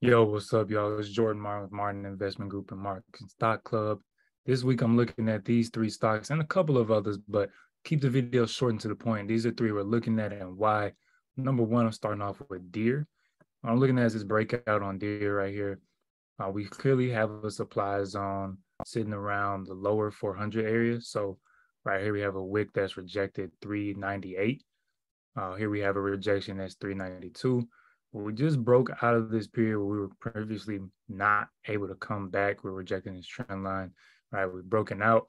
Yo, what's up, y'all? It's Jourdan Martin with Martin Investment Group and Martin Stock Club. This week I'm looking at these three stocks and a couple of others, but keep the video short and to the point. These are three we're looking at and why. Number one, I'm starting off with Deere. I'm looking at this breakout on Deere right here. Uh, we clearly have a supply zone sitting around the lower 400 area. So right here we have a wick that's rejected 398. Uh, here we have a rejection that's 392 we just broke out of this period where we were previously not able to come back. We're rejecting this trend line, right? We've broken out,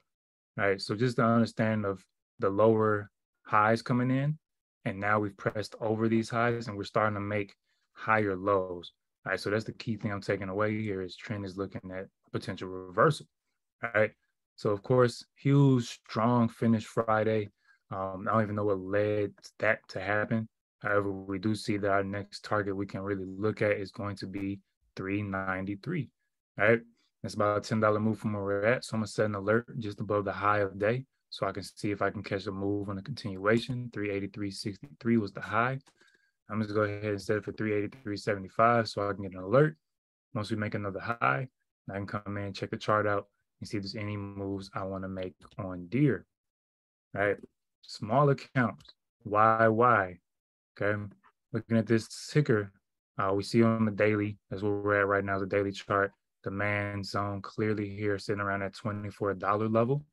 right? So just to understand of the lower highs coming in, and now we've pressed over these highs and we're starting to make higher lows. All right. So that's the key thing I'm taking away here is trend is looking at potential reversal. All right. So of course, huge, strong finish Friday. Um, I don't even know what led that to happen. However, we do see that our next target we can really look at is going to be 393. Right. That's about a $10 move from where we're at. So I'm gonna set an alert just above the high of day so I can see if I can catch a move on a continuation. 383.63 was the high. I'm just gonna go ahead and set it for 383.75 so I can get an alert. Once we make another high, I can come in, check the chart out, and see if there's any moves I want to make on Deere. Right. Small accounts. Why, why? Okay. Looking at this ticker, uh, we see on the daily, that's where we're at right now, the daily chart, demand zone clearly here sitting around that $24 level.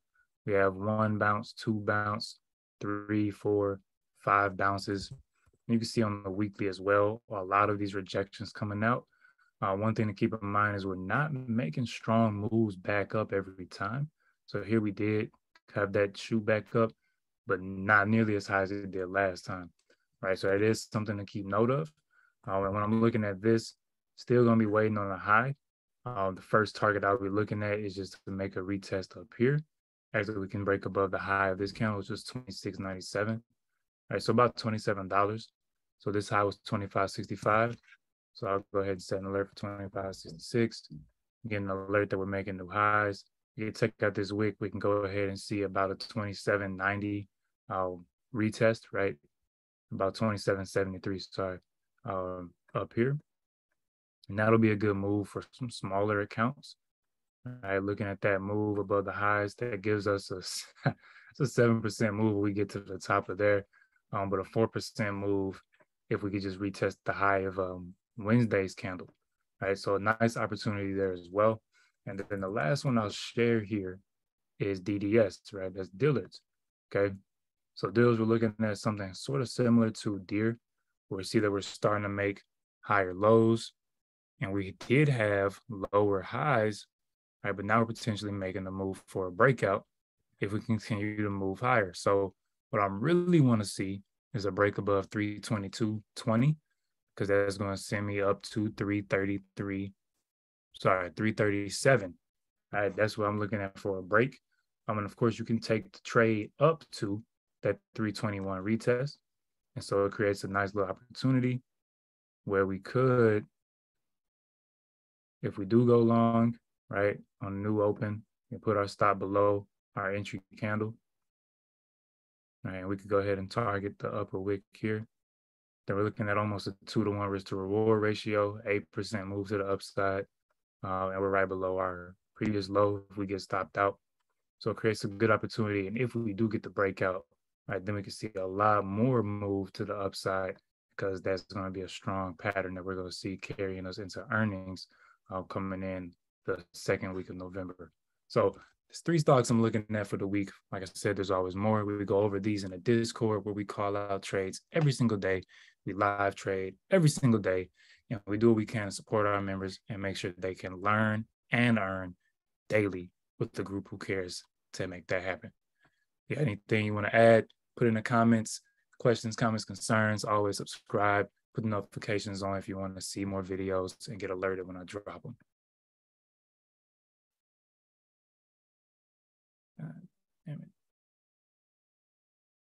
We have one bounce, two bounce, three, four, five bounces. You can see on the weekly as well, a lot of these rejections coming out. Uh, one thing to keep in mind is we're not making strong moves back up every time. So here we did have that shoot back up, but not nearly as high as it did last time right? So it is something to keep note of. Um, and when I'm looking at this, still going to be waiting on a high. Um, the first target I'll be looking at is just to make a retest up here. After we can break above the high of this candle, which was 26.97. All right, so about $27. So this high was 25.65. So I'll go ahead and set an alert for 25.66. Get an alert that we're making new highs. You check out this wick, we can go ahead and see about a 27.90 uh, retest, right? About 2773 sorry um, up here. And that'll be a good move for some smaller accounts. Right looking at that move above the highs that gives us a a seven percent move we get to the top of there. Um, but a four percent move if we could just retest the high of um, wednesday's candle right? So a nice opportunity there as well. And then the last one i'll share here is dds right? That's Dillard's okay so deals we're looking at something sort of similar to Deere, where we see that we're starting to make higher lows, and we did have lower highs, right? But now we're potentially making a move for a breakout if we continue to move higher. So what I really want to see is a break above 322.20, because that's going to send me up to 333, sorry, 337. All right, that's what I'm looking at for a break. I mean, of course, you can take the trade up to that 321 retest. And so it creates a nice little opportunity where we could, if we do go long, right, on new open and put our stop below our entry candle. Right, and we could go ahead and target the upper wick here. Then we're looking at almost a two to one risk to reward ratio, 8% move to the upside. Uh, and we're right below our previous low if we get stopped out. So it creates a good opportunity. And if we do get the breakout, right, then we can see a lot more move to the upside because that's going to be a strong pattern that we're going to see carrying us into earnings uh, coming in the second week of November. So there's three stocks I'm looking at for the week. Like I said, there's always more. We go over these in a Discord where we call out trades every single day. We live trade every single day. And we do what we can to support our members and make sure they can learn and earn daily with the group who cares to make that happen. Yeah, anything you want to add, put in the comments, questions, comments, concerns. Always subscribe, put notifications on if you want to see more videos and get alerted when I drop them.